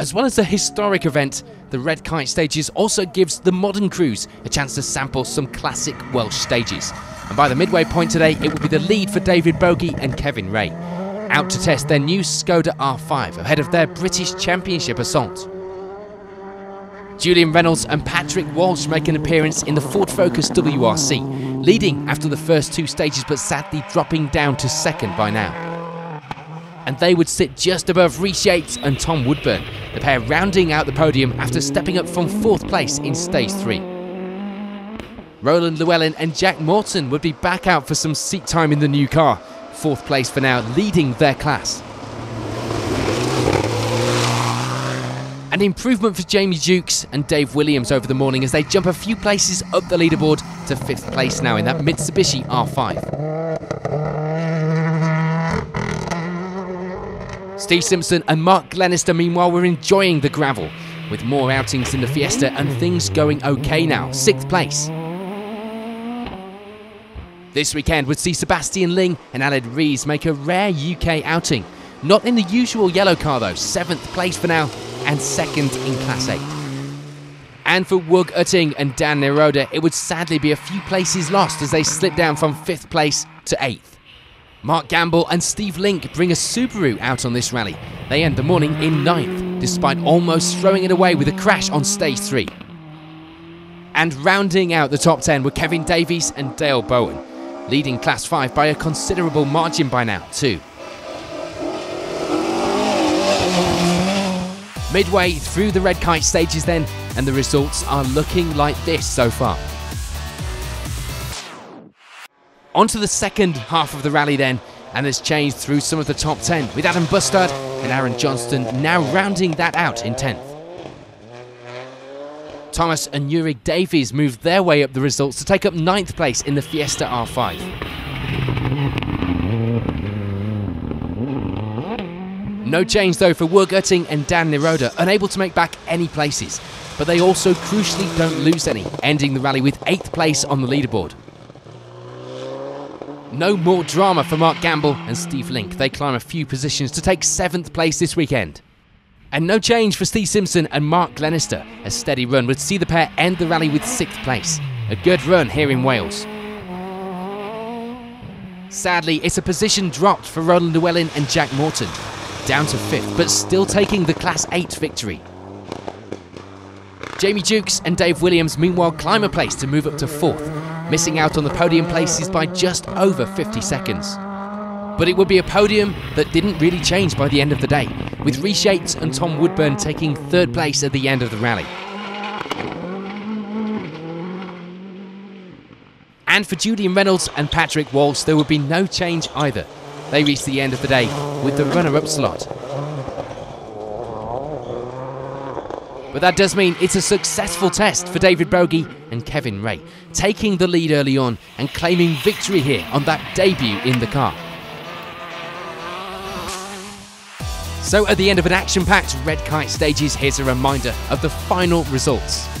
As well as the historic event, the Red Kite Stages also gives the modern crews a chance to sample some classic Welsh stages. And by the midway point today, it will be the lead for David Bogie and Kevin Rae, out to test their new Skoda R5 ahead of their British Championship assault. Julian Reynolds and Patrick Walsh make an appearance in the Ford Focus WRC, leading after the first two stages but sadly dropping down to second by now and they would sit just above Rhys Yates and Tom Woodburn, the pair rounding out the podium after stepping up from fourth place in stage three. Roland Llewellin and Jack Morton would be back out for some seat time in the new car, fourth place for now, leading their class. An improvement for Jamie Jukes and Dave Williams over the morning as they jump a few places up the leaderboard to fifth place now in that Mitsubishi R5. Steve Simpson and Mark Glenister, meanwhile, were enjoying the gravel, with more outings in the Fiesta and things going okay now. Sixth place. This weekend would see Sebastian Ling and Aled Rees make a rare UK outing. Not in the usual yellow car though, seventh place for now, and second in Class 8. And for Wug Utting and Dan Neroda, it would sadly be a few places lost as they slip down from fifth place to eighth. Mark Gamble and Steve Link bring a Subaru out on this rally. They end the morning in ninth, despite almost throwing it away with a crash on stage three. And rounding out the top 10 were Kevin Davies and Dale Bowen, leading Class 5 by a considerable margin by now, too. Midway through the red kite stages then, and the results are looking like this so far. On to the second half of the rally then, and there's changed through some of the top 10, with Adam Bustard and Aaron Johnston now rounding that out in 10th. Thomas and Yurik Davies moved their way up the results to take up 9th place in the Fiesta R5. No change though for Wug Utting and Dan Neroda, unable to make back any places, but they also crucially don't lose any, ending the rally with 8th place on the leaderboard. No more drama for Mark Gamble and Steve Link. They climb a few positions to take seventh place this weekend. And no change for Steve Simpson and Mark Glenister. A steady run would see the pair end the rally with sixth place. A good run here in Wales. Sadly, it's a position dropped for Roland Llewellin and Jack Morton. Down to fifth, but still taking the Class 8 victory. Jamie Jukes and Dave Williams meanwhile climb a place to move up to fourth, missing out on the podium places by just over 50 seconds. But it would be a podium that didn't really change by the end of the day, with Rhys Yates and Tom Woodburn taking third place at the end of the rally. And for Julian Reynolds and Patrick Walsh, there would be no change either. They reached the end of the day with the runner-up slot. But that does mean it's a successful test for David Bogie and Kevin Rae, taking the lead early on and claiming victory here on that debut in the car. So at the end of an action-packed Red Kite stages, here's a reminder of the final results.